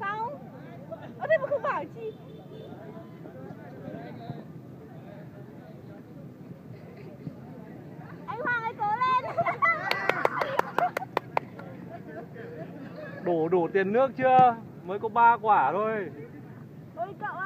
Sao? Ở đây mà không bảo chi? Anh Hoàng ơi cố lên. Đủ đủ tiền nước chưa? Mới có ba quả thôi. Ôi cậu ơi.